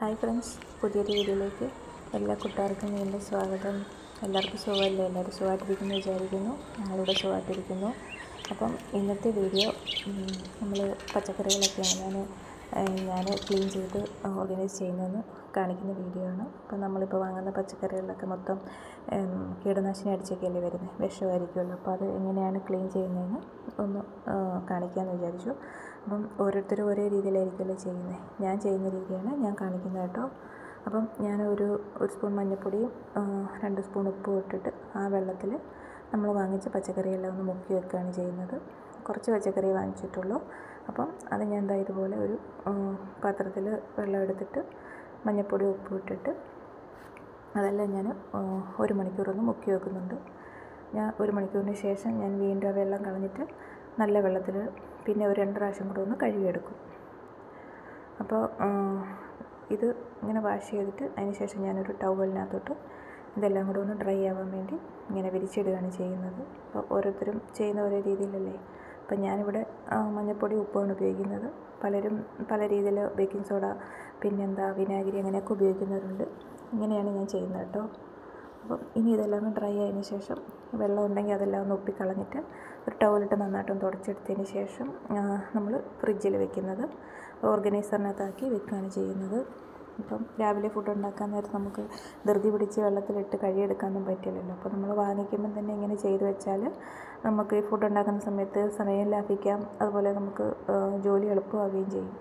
Hi friends പുതിയൊരു വീഡിയോയിലേക്ക് എല്ലാ കൂട്ടുകാർക്കും വീണ്ടും സ്വാഗതം. എല്ലാവർക്കും സുഖമല്ലേ? എല്ലാവരും സുഖമായിട്ടിരിക്കുന്നു വിചാരിക്കുന്നു. ഞങ്ങളിവിടെ സുഖമായിട്ടിരിക്കുന്നു. അപ്പം ഇന്നത്തെ വീഡിയോ നമ്മൾ പച്ചക്കറികളൊക്കെയാണ് ഞാൻ ഞാൻ ക്ലീൻ ചെയ്ത് ഓർഗനൈസ് ചെയ്യുന്നതെന്ന് കാണിക്കുന്ന വീഡിയോ ആണ്. അപ്പം നമ്മളിപ്പോൾ വാങ്ങുന്ന പച്ചക്കറികളിലൊക്കെ മൊത്തം കീടനാശിനി അടിച്ചൊക്കെയല്ലേ വരുന്നത്? വിഷമായിരിക്കുമല്ലോ. അപ്പോൾ അത് എങ്ങനെയാണ് ക്ലീൻ ചെയ്യുന്നതെന്ന് ഒന്ന് കാണിക്കാമെന്ന് വിചാരിച്ചു. അപ്പം ഓരോരുത്തരും ഓരോ രീതിയിലായിരിക്കുമല്ലോ ചെയ്യുന്നത് ഞാൻ ചെയ്യുന്ന രീതിയാണ് ഞാൻ കാണിക്കുന്നത് കേട്ടോ. അപ്പം ഞാൻ ഒരു ഒരു സ്പൂൺ മഞ്ഞൾപ്പൊടിയും രണ്ട് സ്പൂൺ ഉപ്പും ഇട്ടിട്ട് ആ വെള്ളത്തിൽ നമ്മൾ വാങ്ങിച്ച പച്ചക്കറിയെല്ലാം ഒന്ന് മുക്കി വെക്കുകയാണ് ചെയ്യുന്നത്. കുറച്ച് പച്ചക്കറി വാങ്ങിച്ചിട്ടുള്ളൂ. അപ്പം അത് ഞാൻ എന്താ ഇതുപോലെ ഒരു പാത്രത്തിൽ വെള്ളം എടുത്തിട്ട് മഞ്ഞൾപ്പൊടി ഉപ്പ് ഇട്ടിട്ട് അതെല്ലാം ഞാൻ ഒരു മണിക്കൂറൊന്ന് മുക്കി വെക്കുന്നുണ്ട്. ഞാൻ ഒരു മണിക്കൂറിന് ശേഷം ഞാൻ വീണ്ടും ആ വെള്ളം കളഞ്ഞിട്ട് നല്ല വെള്ളത്തിൽ പിന്നെ ഒരു രണ്ട് പ്രാവശ്യം കൂടെ ഒന്ന് കഴുകിയെടുക്കും. അപ്പോൾ ഇത് ഇങ്ങനെ വാഷ് ചെയ്തിട്ട് അതിന് ശേഷം ഞാനൊരു ടവലിനകത്തോട്ട് ഇതെല്ലാം കൂടെ ഒന്ന് ഡ്രൈ ആവാൻ വേണ്ടി ഇങ്ങനെ വിരിച്ചിടുകയാണ് ചെയ്യുന്നത്. അപ്പോൾ ഓരോരുത്തരും ചെയ്യുന്ന ഓരോ രീതിയിലല്ലേ? അപ്പം ഞാനിവിടെ മഞ്ഞൾപ്പൊടി ഉപ്പാണ് ഉപയോഗിക്കുന്നത്. പലരും പല രീതിയിൽ ബേക്കിംഗ് സോഡ പിന്നെന്താ വിനാഗിരി അങ്ങനെയൊക്കെ ഉപയോഗിക്കുന്നവരുണ്ട്. ഇങ്ങനെയാണ് ഞാൻ ചെയ്യുന്നത് കേട്ടോ. അപ്പം ഇനി ഇതെല്ലാം ഒന്ന് ഡ്രൈ ആയതിന് ശേഷം വെള്ളം ഉണ്ടെങ്കിൽ അതെല്ലാം ഒന്ന് ഉപ്പിക്കളഞ്ഞിട്ട് ഒരു ടവലിട്ട് നന്നായിട്ടൊന്ന് തുടച്ചെടുത്തതിന് ശേഷം നമ്മൾ ഫ്രിഡ്ജിൽ വെക്കുന്നത് ഓർഗനൈസറിനകത്താക്കി വെക്കുകയാണ് ചെയ്യുന്നത്. ഇപ്പം രാവിലെ ഫുഡ് ഉണ്ടാക്കാൻ നേരത്ത് നമുക്ക് ധൃതി പിടിച്ച് വെള്ളത്തിലിട്ട് കഴിയെടുക്കാനൊന്നും പറ്റില്ലല്ലോ. അപ്പോൾ നമ്മൾ വാങ്ങിക്കുമ്പം തന്നെ ഇങ്ങനെ ചെയ്തു വെച്ചാൽ നമുക്ക് ഈ ഫുഡ് ഉണ്ടാക്കുന്ന സമയത്ത് സമയം ലാഭിക്കാം. അതുപോലെ നമുക്ക് ജോലി എളുപ്പമാവുകയും ചെയ്യും.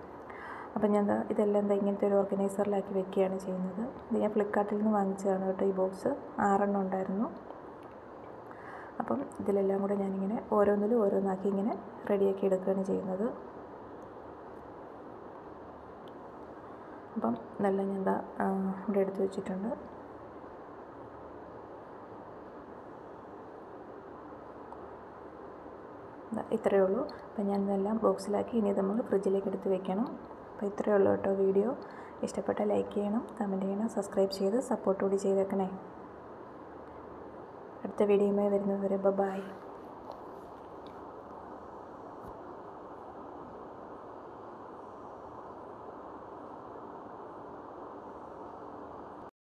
അപ്പം ഞാൻ ഇതെല്ലാം എന്താ ഇങ്ങനത്തെ ഒരു ഓർഗനൈസറിലാക്കി വെക്കുകയാണ് ചെയ്യുന്നത്. ഇത് ഞാൻ ഫ്ലിപ്പ്കാർട്ടിൽ നിന്ന് വാങ്ങിച്ചതാണ് കേട്ടോ ഈ ബോക്സ്. ആറെണ്ണം ഉണ്ടായിരുന്നു. അപ്പം ഇതിലെല്ലാം കൂടെ ഞാനിങ്ങനെ ഓരോന്നിലും ഓരോന്നാക്കി ഇങ്ങനെ റെഡിയാക്കി എടുക്കുകയാണ് ചെയ്യുന്നത്. അപ്പം ഇതെല്ലാം ഞാൻ എന്താ ഇവിടെ എടുത്തു വെച്ചിട്ടുണ്ട്. ഇത്രയേ ഉള്ളൂ. അപ്പം ഞാൻ ഇതെല്ലാം ബോക്സിലാക്കി ഇനി നമ്മൾ ഫ്രിഡ്ജിലേക്ക് എടുത്ത് വെക്കണം. അപ്പോൾ ഇത്രയേ ഉള്ളൂ കേട്ടോ വീഡിയോ. ഇഷ്ടപ്പെട്ട ലൈക്ക് ചെയ്യണം കമന്റ് ചെയ്യണം സബ്സ്ക്രൈബ് ചെയ്ത് സപ്പോർട്ട് കൂടി ചെയ്തേക്കണേ. അടുത്ത വീഡിയോയുമായി വരുന്നത് വരെ ബൈ